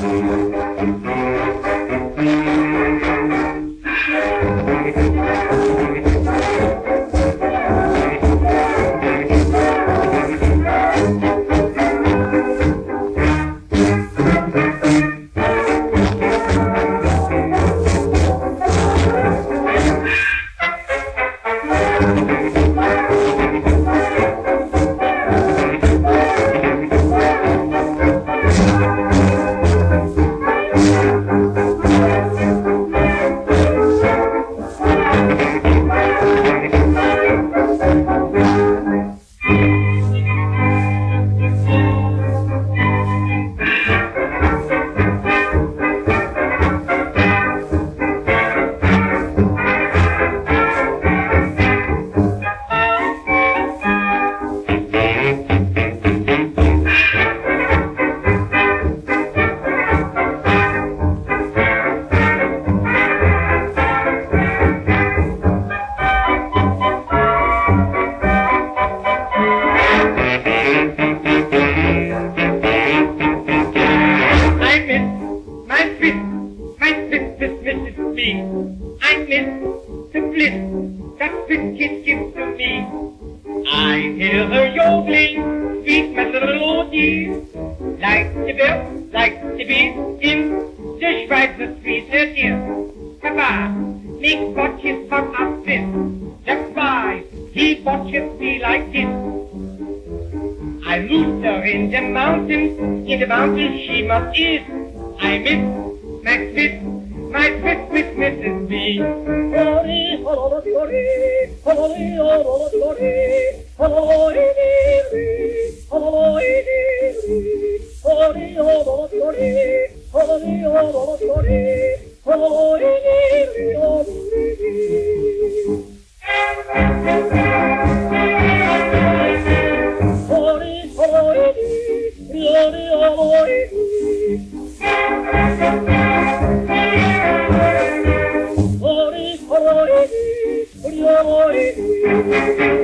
I I miss the bliss that Swiss kiss gives to me. I hear her yodeling, sweet melody, like the bell, like the bees in the Schweizer Street here. Papa makes watches for us this. That's why he watches me like this. I lose her in the mountains, in the mountains she must eat. I miss my Swiss, my Swiss with Mrs. B. Ori, ori, ori, ori,